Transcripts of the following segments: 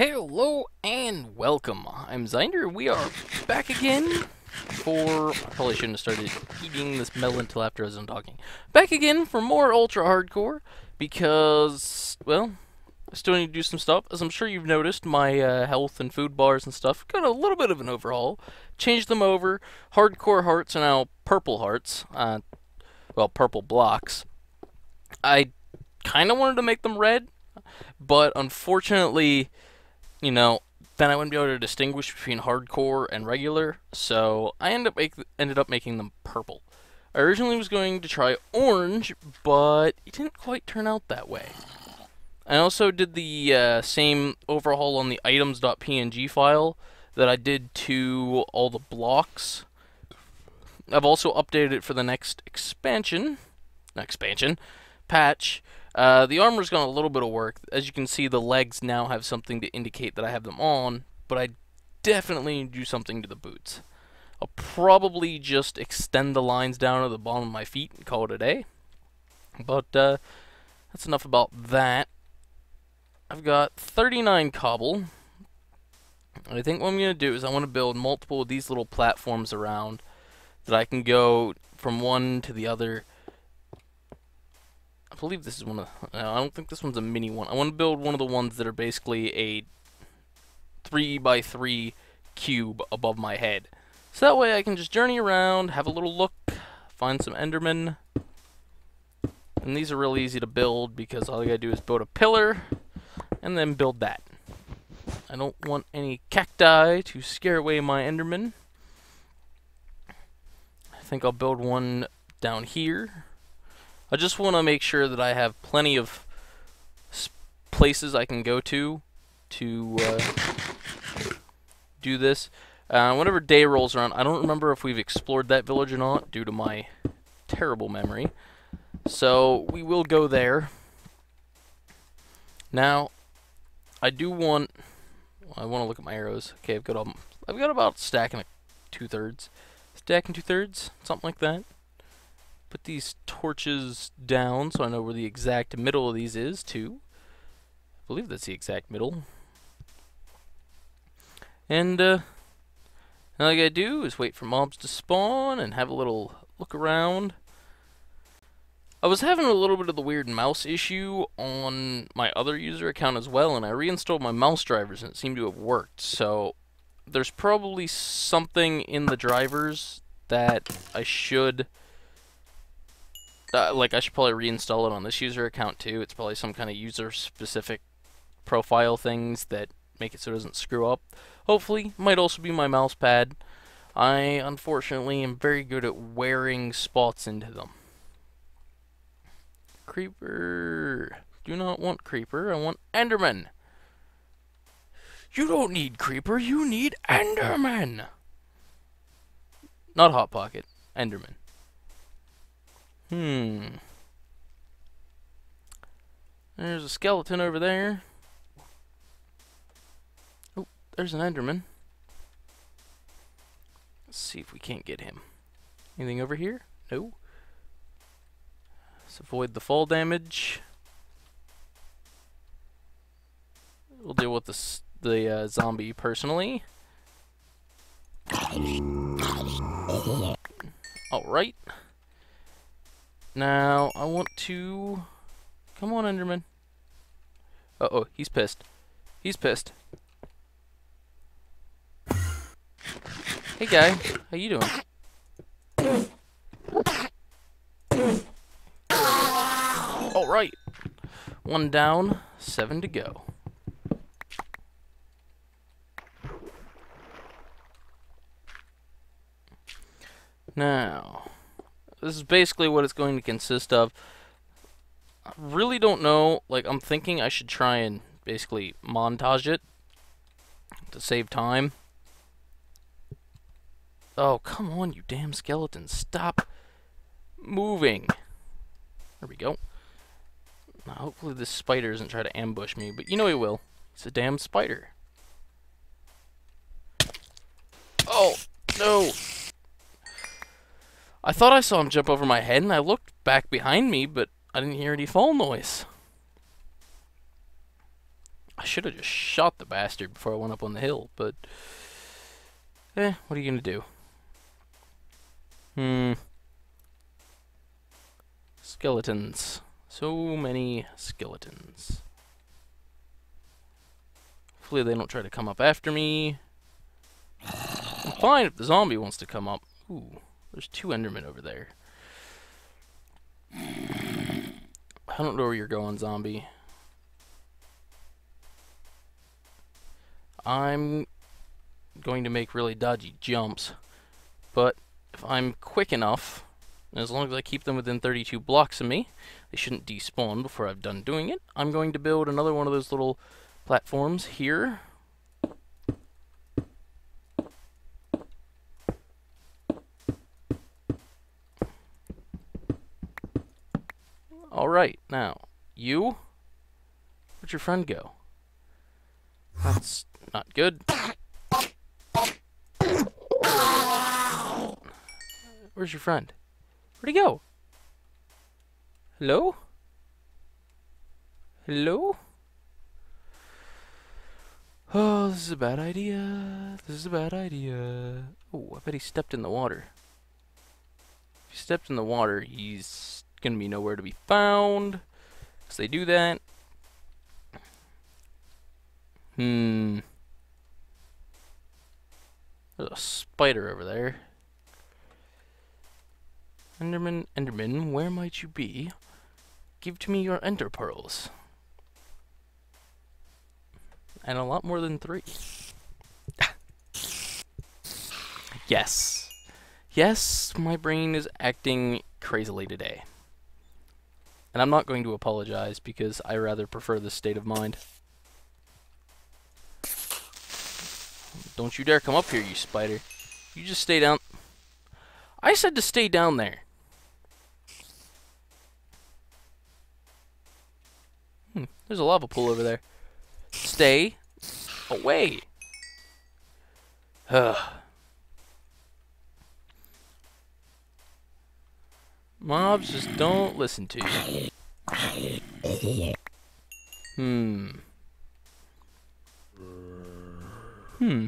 Hello and welcome. I'm Zeinder. We are back again for. I probably shouldn't have started eating this melon until after I was done talking. Back again for more ultra hardcore because, well, I still need to do some stuff. As I'm sure you've noticed, my uh, health and food bars and stuff got a little bit of an overhaul. Changed them over. Hardcore hearts are now purple hearts. Uh, well, purple blocks. I kind of wanted to make them red, but unfortunately you know, then I wouldn't be able to distinguish between hardcore and regular, so I ended up make, ended up making them purple. I originally was going to try orange, but it didn't quite turn out that way. I also did the uh, same overhaul on the items.png file that I did to all the blocks. I've also updated it for the next expansion, expansion, patch, uh, the armor's gone a little bit of work. As you can see, the legs now have something to indicate that I have them on, but I definitely do something to the boots. I'll probably just extend the lines down to the bottom of my feet and call it a day. But uh, that's enough about that. I've got 39 cobble. I think what I'm going to do is I want to build multiple of these little platforms around that I can go from one to the other believe this is one of. Uh, I don't think this one's a mini one. I want to build one of the ones that are basically a three by three cube above my head. So that way I can just journey around, have a little look, find some Endermen. And these are really easy to build because all you gotta do is build a pillar and then build that. I don't want any cacti to scare away my Enderman. I think I'll build one down here. I just want to make sure that I have plenty of places I can go to to uh, do this. Uh, whenever day rolls around, I don't remember if we've explored that village or not due to my terrible memory. So we will go there. Now, I do want. I want to look at my arrows. Okay, I've got all, I've got about stacking two thirds, stacking two thirds, something like that put these torches down so I know where the exact middle of these is too. I believe that's the exact middle. And uh, all I gotta do is wait for mobs to spawn and have a little look around. I was having a little bit of the weird mouse issue on my other user account as well, and I reinstalled my mouse drivers and it seemed to have worked. So there's probably something in the drivers that I should uh, like I should probably reinstall it on this user account too. It's probably some kind of user specific profile things that make it so it doesn't screw up. Hopefully, might also be my mouse pad. I unfortunately am very good at wearing spots into them. Creeper. Do not want Creeper. I want Enderman. You don't need Creeper. You need Enderman. Not Hot Pocket. Enderman. Hmm. There's a skeleton over there. Oh, there's an Enderman. Let's see if we can't get him. Anything over here? No. Let's avoid the fall damage. We'll deal with the, the uh, zombie personally. Alright. Now, I want to... Come on, Enderman. Uh-oh, he's pissed. He's pissed. Hey, guy. How you doing? Alright. One down, seven to go. Now this is basically what it's going to consist of. I really don't know. Like, I'm thinking I should try and basically montage it to save time. Oh, come on, you damn skeleton. Stop moving. There we go. Now, hopefully this spider doesn't try to ambush me, but you know he will. It's a damn spider. Oh, no. I thought I saw him jump over my head, and I looked back behind me, but I didn't hear any fall noise. I should have just shot the bastard before I went up on the hill, but... Eh, what are you gonna do? Hmm. Skeletons. So many skeletons. Hopefully they don't try to come up after me. I'm fine if the zombie wants to come up. Ooh, there's two Endermen over there. I don't know where you're going, zombie. I'm going to make really dodgy jumps, but if I'm quick enough, as long as I keep them within 32 blocks of me, they shouldn't despawn before I've done doing it. I'm going to build another one of those little platforms here. Alright, now, you? Where'd your friend go? That's not good. Where's your friend? Where'd he go? Hello? Hello? Oh, this is a bad idea. This is a bad idea. Oh, I bet he stepped in the water. If he stepped in the water, he's gonna be nowhere to be found. Because they do that. Hmm. There's a spider over there. Enderman, Enderman, where might you be? Give to me your ender pearls. And a lot more than three. yes. Yes, my brain is acting crazily today. And I'm not going to apologize because I rather prefer this state of mind. Don't you dare come up here, you spider. You just stay down. I said to stay down there. Hmm, there's a lava pool over there. Stay away. Ugh. Mobs just don't listen to you. Hmm. Hmm.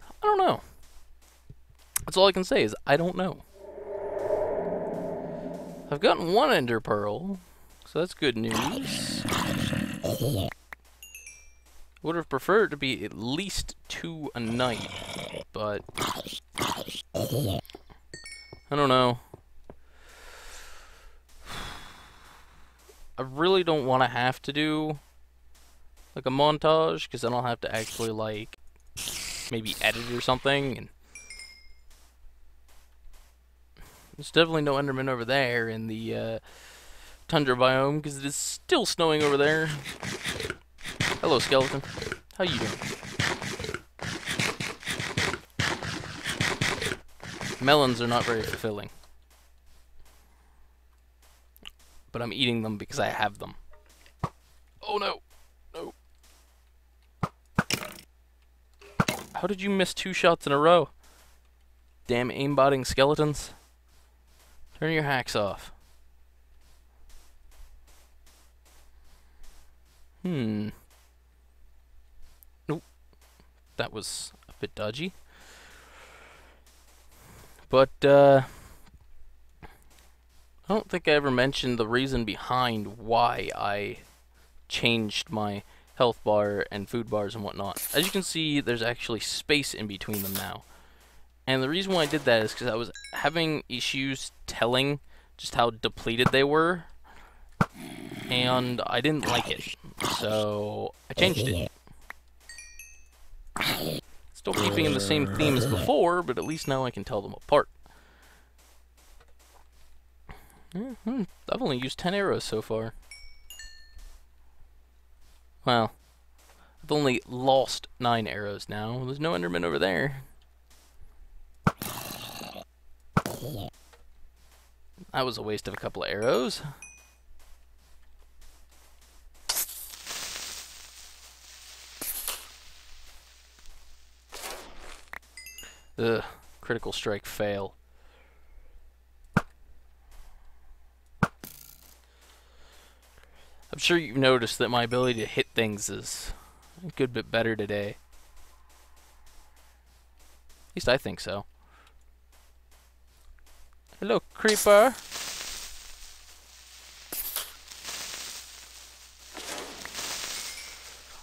I don't know. That's all I can say is I don't know. I've gotten one ender pearl, so that's good news. Would have preferred to be at least two a night, but I don't know. I really don't want to have to do like a montage because then I'll have to actually like maybe edit or something and there's definitely no Enderman over there in the uh, tundra biome because it is still snowing over there. Hello, skeleton. How you doing? Melons are not very fulfilling. But I'm eating them because I have them. Oh no! No. How did you miss two shots in a row? Damn aimbotting skeletons. Turn your hacks off. Hmm. Nope. That was a bit dodgy. But, uh... I don't think I ever mentioned the reason behind why I changed my health bar and food bars and whatnot. As you can see, there's actually space in between them now. And the reason why I did that is because I was having issues telling just how depleted they were. And I didn't like it. So I changed it. Still keeping in the same theme as before, but at least now I can tell them apart. Mm -hmm. I've only used 10 arrows so far. Well, I've only lost 9 arrows now. There's no Enderman over there. That was a waste of a couple of arrows. Ugh, critical strike fail. I'm sure you've noticed that my ability to hit things is a good bit better today. At least I think so. Hello, creeper.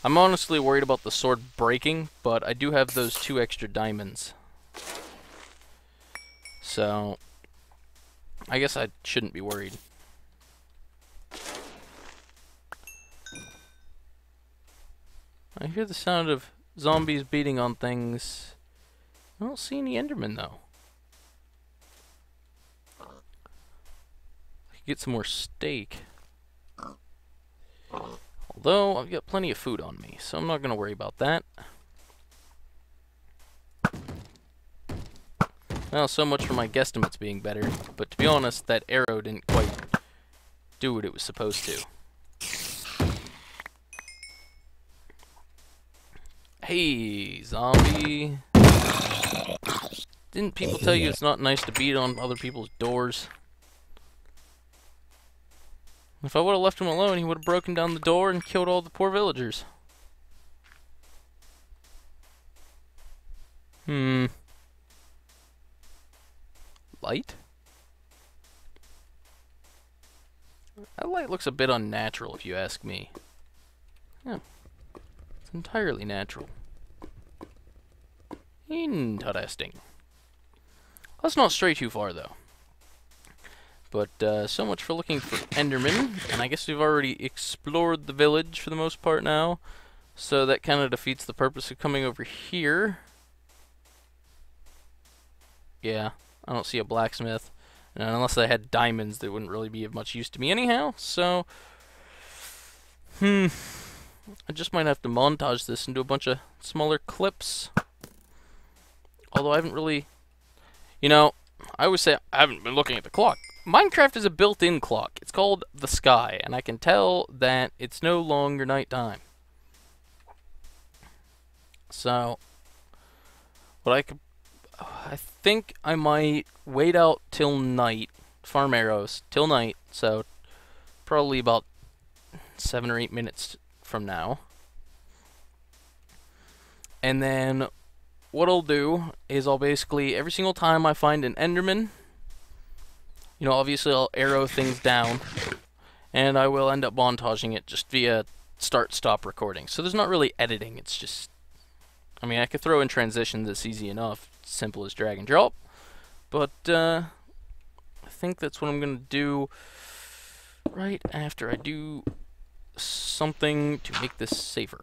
I'm honestly worried about the sword breaking, but I do have those two extra diamonds. So, I guess I shouldn't be worried. I hear the sound of zombies beating on things. I don't see any Endermen, though. I could get some more steak. Although, I've got plenty of food on me, so I'm not going to worry about that. Well, so much for my guesstimates being better, but to be honest, that arrow didn't quite do what it was supposed to. Hey, zombie. Didn't people tell you it's not nice to beat on other people's doors? If I would have left him alone, he would have broken down the door and killed all the poor villagers. Hmm. Light? That light looks a bit unnatural, if you ask me. Yeah. It's entirely natural. Interesting. Let's not stray too far, though. But, uh, so much for looking for Enderman, and I guess we've already explored the village for the most part now, so that kind of defeats the purpose of coming over here. Yeah, I don't see a blacksmith, and unless I had diamonds, they wouldn't really be of much use to me anyhow, so... Hmm... I just might have to montage this into a bunch of smaller clips. Although I haven't really... You know, I always say I haven't been looking at the clock. Minecraft is a built-in clock. It's called the sky, and I can tell that it's no longer nighttime. So, what I could... I think I might wait out till night, farm arrows, till night, so probably about seven or eight minutes from now. And then what I'll do is I'll basically, every single time I find an Enderman, you know, obviously I'll arrow things down, and I will end up montaging it just via start-stop recording. So there's not really editing, it's just, I mean, I could throw in transitions that's easy enough, simple as drag and drop, but uh, I think that's what I'm going to do right after I do something to make this safer.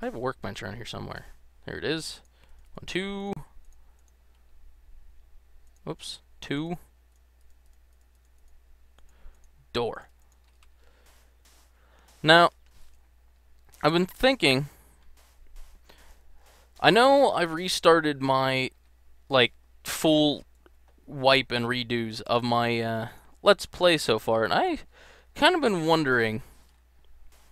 I have a workbench around here somewhere. There it is. One, two. Oops. Two. Door. Now, I've been thinking. I know I've restarted my, like, full wipe and redos of my, uh, Let's Play so far, and I kind of been wondering.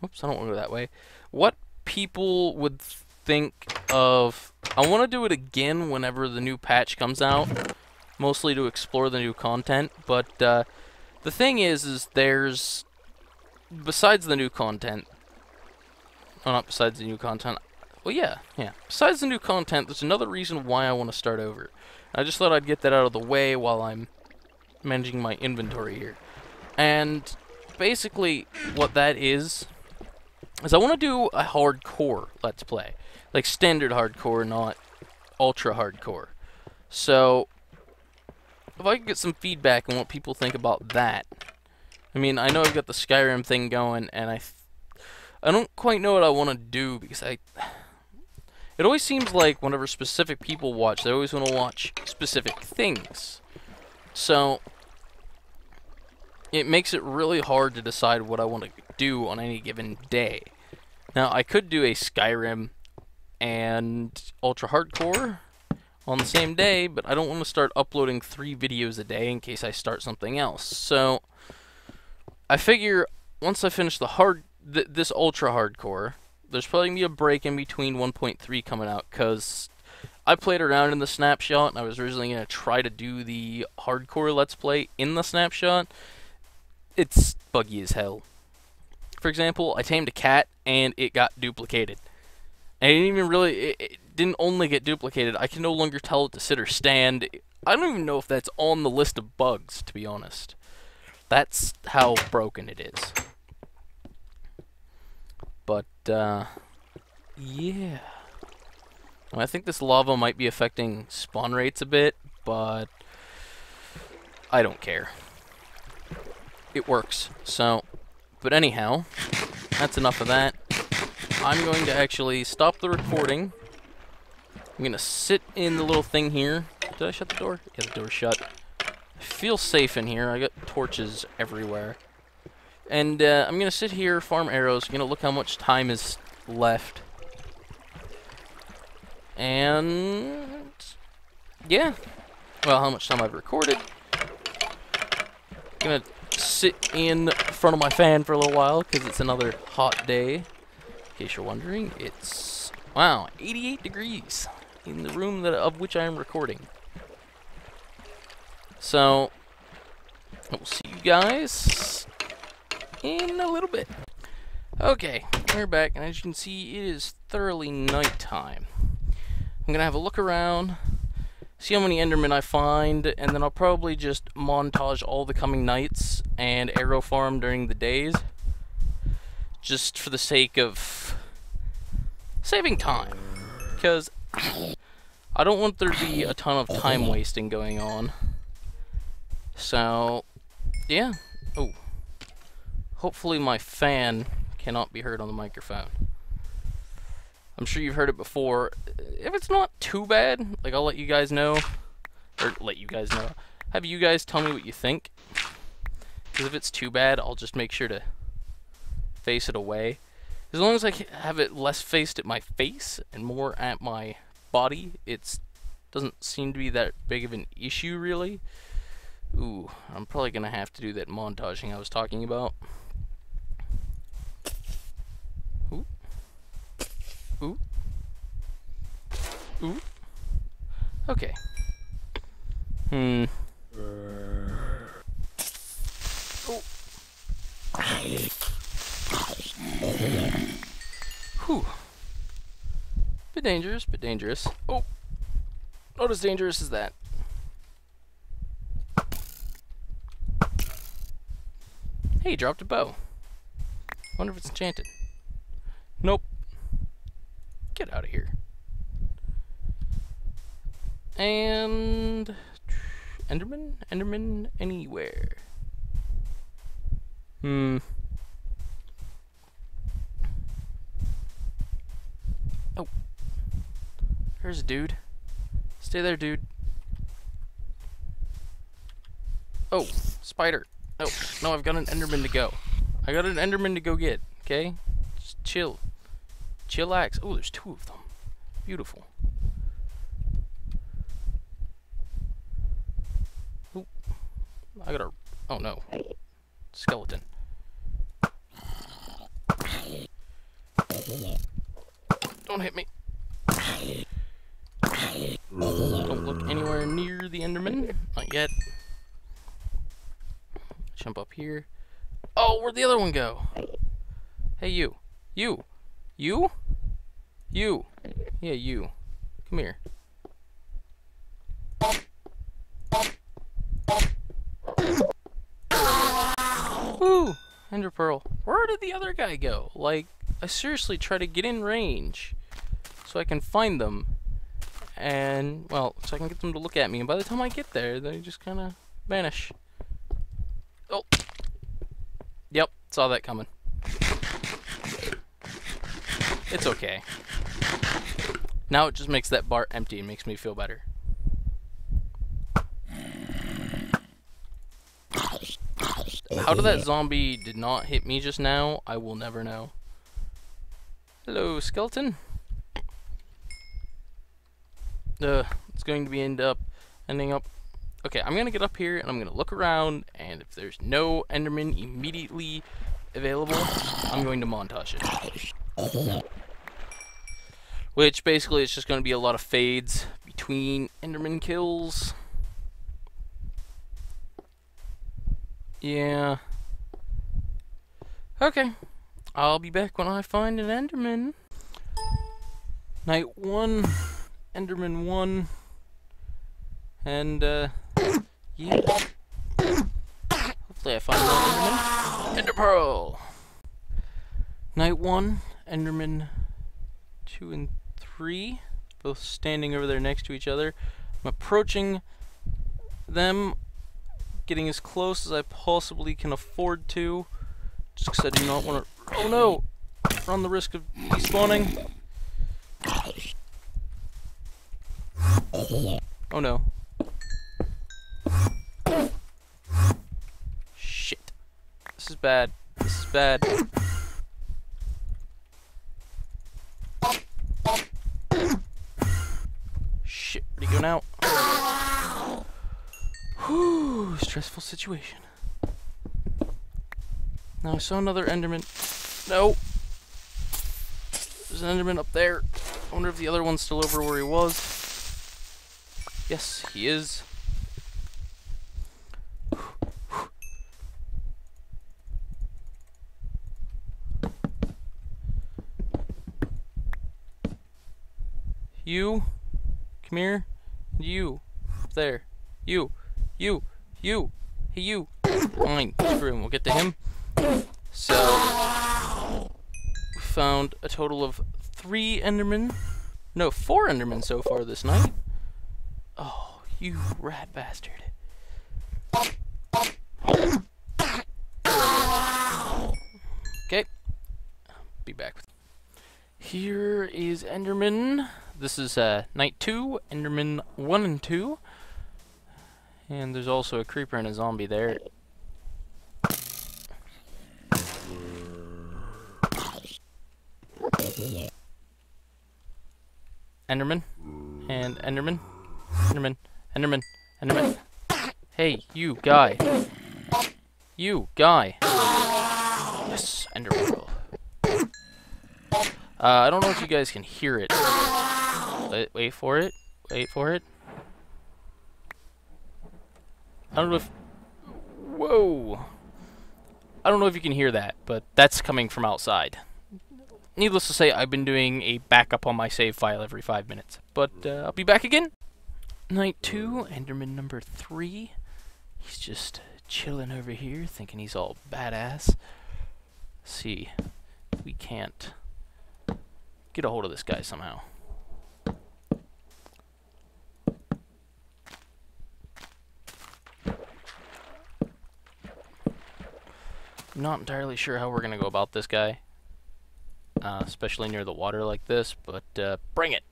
Oops, I don't want to go that way. What people would think of... I want to do it again whenever the new patch comes out, mostly to explore the new content, but uh, the thing is, is there's... Besides the new content... Oh, not besides the new content. Well, yeah, yeah. Besides the new content, there's another reason why I want to start over. I just thought I'd get that out of the way while I'm managing my inventory here. And basically, what that is, is I want to do a hardcore Let's Play. Like standard hardcore, not ultra hardcore. So, if I could get some feedback on what people think about that. I mean, I know I've got the Skyrim thing going, and I, I don't quite know what I want to do, because I... It always seems like whenever specific people watch, they always want to watch specific things. So, it makes it really hard to decide what I want to do on any given day. Now, I could do a Skyrim and Ultra Hardcore on the same day, but I don't want to start uploading three videos a day in case I start something else. So, I figure once I finish the hard th this Ultra Hardcore, there's probably going to be a break in between 1.3 coming out, because I played around in the snapshot, and I was originally going to try to do the hardcore Let's Play in the snapshot. It's buggy as hell. For example, I tamed a cat, and it got duplicated. And it didn't even really, it, it didn't only get duplicated, I can no longer tell it to sit or stand. I don't even know if that's on the list of bugs, to be honest. That's how broken it is. Uh, yeah. I think this lava might be affecting spawn rates a bit, but I don't care. It works, so, but anyhow, that's enough of that. I'm going to actually stop the recording. I'm going to sit in the little thing here. Did I shut the door? Yeah, the door's shut. I feel safe in here. I got torches everywhere. And uh, I'm going to sit here, farm arrows. Going to look how much time is left. And yeah, well, how much time I've recorded. Gonna sit in front of my fan for a little while because it's another hot day. In case you're wondering, it's wow, 88 degrees in the room that of which I am recording. So, I will see you guys in a little bit. Okay, we're back, and as you can see, it is thoroughly nighttime. I'm gonna have a look around, see how many Endermen I find, and then I'll probably just montage all the coming nights and arrow farm during the days. Just for the sake of saving time. Because I don't want there to be a ton of time wasting going on. So, yeah. Oh. Hopefully my fan cannot be heard on the microphone. I'm sure you've heard it before. If it's not too bad, like I'll let you guys know, or let you guys know. Have you guys tell me what you think. Because if it's too bad, I'll just make sure to face it away. As long as I have it less faced at my face and more at my body, it doesn't seem to be that big of an issue, really. Ooh, I'm probably going to have to do that montaging I was talking about. Ooh. Ooh. Okay. Hmm. Oh. Whew. Bit dangerous, bit dangerous. Oh. Not as dangerous as that. Hey, dropped a bow. Wonder if it's enchanted. Nope. Get out of here. And Enderman? Enderman anywhere. Hmm. Oh. There's a dude. Stay there, dude. Oh, spider. Oh, no, I've got an Enderman to go. I got an Enderman to go get, okay? Just chill. Chillax. Oh, there's two of them. Beautiful. Ooh. I got a... Oh, no. Skeleton. Don't hit me. Don't look anywhere near the Enderman. Not yet. Jump up here. Oh, where'd the other one go? Hey, you. You. You? You. Yeah, you. Come here. Woo! Ender Pearl. Where did the other guy go? Like, I seriously try to get in range so I can find them. And, well, so I can get them to look at me. And by the time I get there, they just kind of vanish. Oh. Yep, saw that coming. It's okay. Now it just makes that bar empty and makes me feel better. How did that zombie did not hit me just now, I will never know. Hello, skeleton. Uh, it's going to be end up ending up. Okay, I'm gonna get up here and I'm gonna look around, and if there's no Enderman immediately available, I'm going to montage it. Which basically is just going to be a lot of fades between Enderman kills. Yeah. Okay. I'll be back when I find an Enderman. Night one, Enderman one, and uh, yeah. Hopefully I find an Enderman. Ender Pearl. Night one, Enderman two and three, both standing over there next to each other. I'm approaching them, getting as close as I possibly can afford to, just because I do not want to. Oh no! Run the risk of despawning. Oh no. Shit. This is bad. This is bad. Shit, where'd he go now? Whew, stressful situation. Now I saw another Enderman. No! There's an Enderman up there. I wonder if the other one's still over where he was. Yes, he is. You, come here. You, there. You, you, you, hey you. Fine, him. We'll get to him. So, we found a total of three Endermen. No, four Endermen so far this night. Oh, you rat bastard. Okay. Be back. Here is Enderman. This is uh, night two, Enderman one and two. And there's also a creeper and a zombie there. Enderman. And Enderman. Enderman. Enderman. Enderman. Hey, you guy. You guy. Yes, Enderman. Uh, I don't know if you guys can hear it. Wait, wait for it. Wait for it. I don't know if... Whoa! I don't know if you can hear that, but that's coming from outside. Needless to say, I've been doing a backup on my save file every five minutes. But uh, I'll be back again. Night two, Enderman number three. He's just chilling over here, thinking he's all badass. see, we can't get a hold of this guy somehow. Not entirely sure how we're going to go about this guy. Uh, especially near the water like this, but uh, bring it!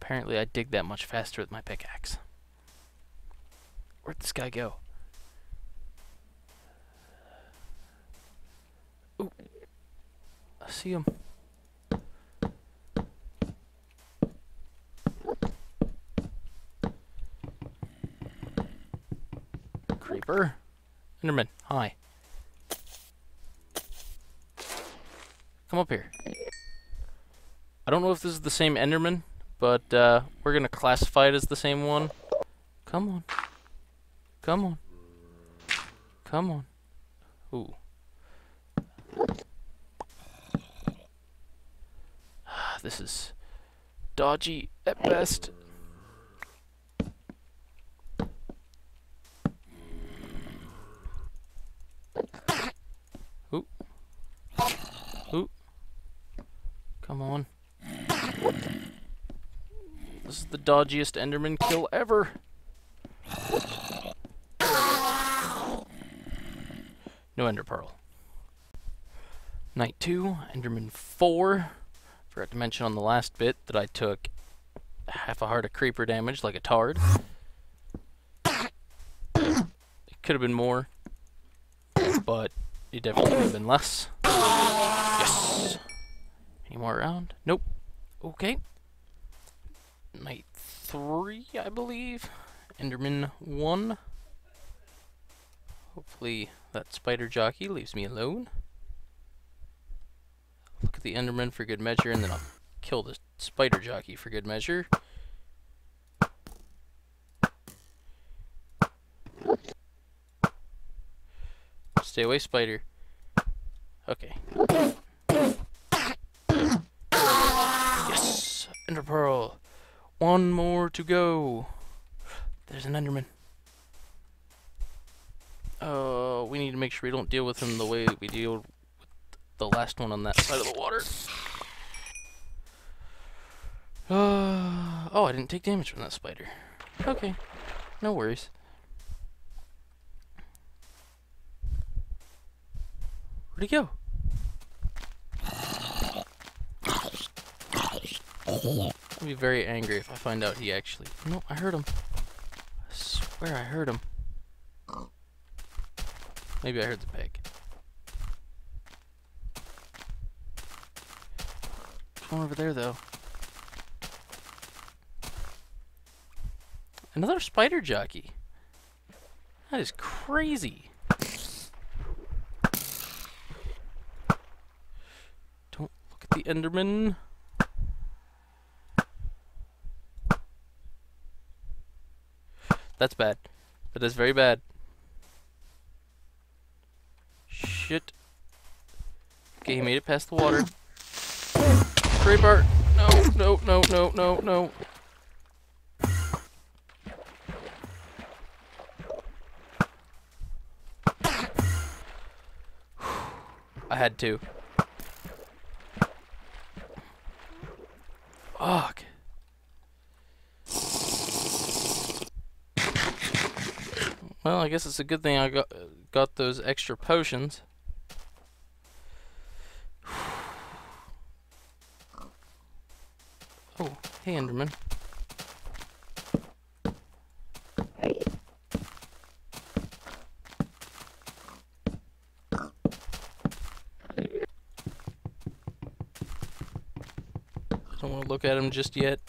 Apparently I dig that much faster with my pickaxe. Where'd this guy go? Ooh. I see him. Creeper. Enderman, hi. Come up here. I don't know if this is the same Enderman, but uh, we're going to classify it as the same one. Come on. Come on. Come on. Ooh. This is dodgy at best. Ooh. Ooh. Come on. This is the dodgiest Enderman kill ever. No Ender Pearl. Night 2, Enderman 4. Forgot to mention on the last bit that I took half a heart of creeper damage like a tard. It could have been more, but it definitely would have been less. Yes! Any more around? Nope. Okay. Night 3, I believe. Enderman 1. Hopefully that spider jockey leaves me alone. Look at the Enderman for good measure, and then I'll kill the spider jockey for good measure. Stay away, spider. Okay. Yes! Ender Pearl! One more to go. There's an Enderman. Uh, we need to make sure we don't deal with him the way we deal with the last one on that side of the water. Uh, oh, I didn't take damage from that spider. Okay, no worries. Where'd he go? I'll be very angry if I find out he actually. No, I heard him. I swear I heard him. Maybe I heard the pig. one over there, though. Another spider jockey. That is crazy. Don't look at the Enderman. That's bad. But That is very bad. Shit. Okay, he made it past the water. Creeper! No, no, no, no, no, no. I had to. Fuck. Well, I guess it's a good thing I got got those extra potions. Oh, hey Enderman. Look at him just yet.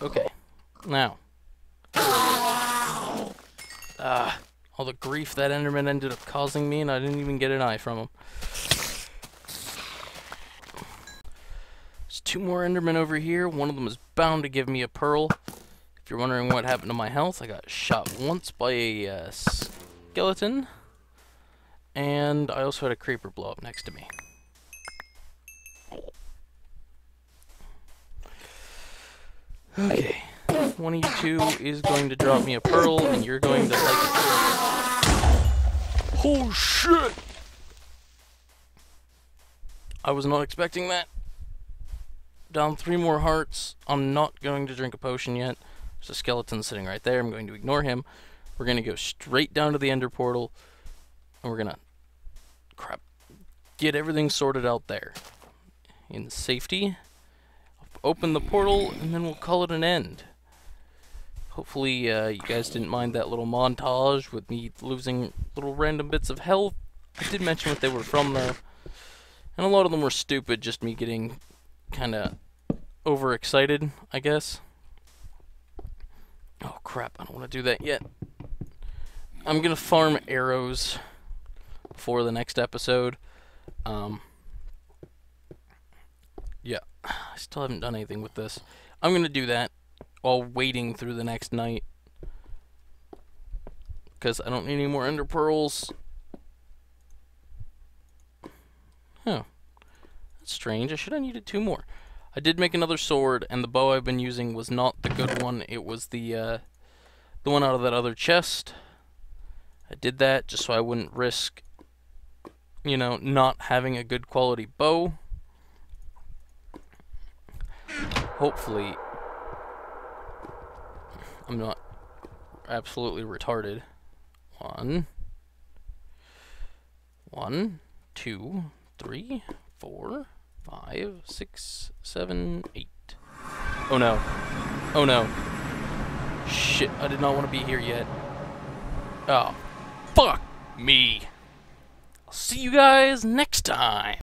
Okay. Now. Ah, all the grief that Enderman ended up causing me, and I didn't even get an eye from him. There's two more Endermen over here. One of them is bound to give me a pearl. If you're wondering what happened to my health, I got shot once by a uh, skeleton. And I also had a creeper blow up next to me. Okay. One of you two is going to drop me a pearl, and you're going to like it. Oh shit! I was not expecting that. Down three more hearts. I'm not going to drink a potion yet. There's a skeleton sitting right there. I'm going to ignore him. We're going to go straight down to the ender portal. And we're going to... Crap. Get everything sorted out there. In safety open the portal, and then we'll call it an end. Hopefully, uh, you guys didn't mind that little montage with me losing little random bits of health. I did mention what they were from, though. And a lot of them were stupid, just me getting kind of overexcited, I guess. Oh, crap, I don't want to do that yet. I'm going to farm arrows for the next episode. Um, yeah. I still haven't done anything with this. I'm going to do that while waiting through the next night. Because I don't need any more ender pearls. Huh. That's strange. I should have needed two more. I did make another sword, and the bow I've been using was not the good one. It was the, uh, the one out of that other chest. I did that just so I wouldn't risk, you know, not having a good quality bow. Hopefully I'm not absolutely retarded. One, one, two, three, four, five, six, seven, eight. Oh no. Oh no. Shit, I did not want to be here yet. Oh, fuck me. I'll see you guys next time.